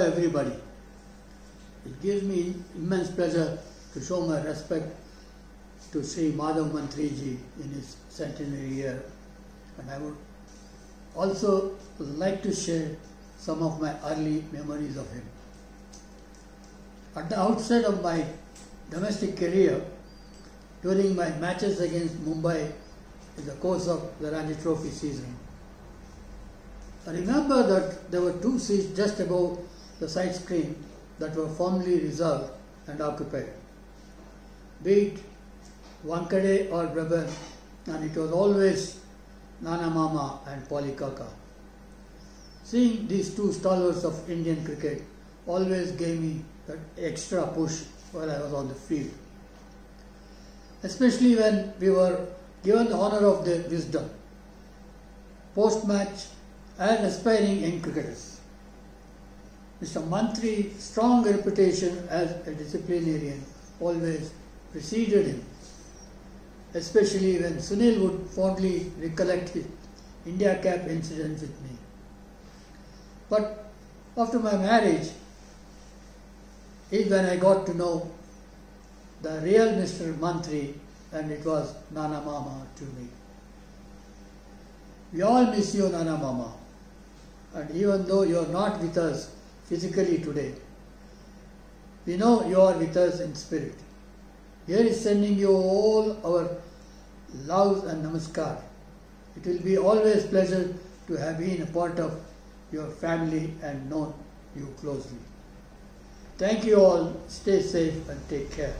everybody. It gives me immense pleasure to show my respect to Sri Madhav Mantriji in his centenary year. And I would also like to share some of my early memories of him. At the outset of my domestic career, during my matches against Mumbai in the course of the Ranji Trophy season, I remember that there were two seats just above the side screen that were firmly reserved and occupied. Be it Wankhede or Brabourne, and it was always Nana Mama and Polly Kaka. Seeing these two stalwarts of Indian cricket always gave me that extra push while I was on the field. Especially when we were given the honor of their wisdom. Post match, and aspiring young cricketers. Mr. Mantri's strong reputation as a disciplinarian always preceded him, especially when Sunil would fondly recollect his India cap incidents with me. But after my marriage is when I got to know the real Mr. Mantri and it was Nana Mama to me. We all miss you, Nana Mama. And even though you are not with us physically today, we know you are with us in spirit. Here is sending you all our love and namaskar. It will be always pleasure to have been a part of your family and known you closely. Thank you all. Stay safe and take care.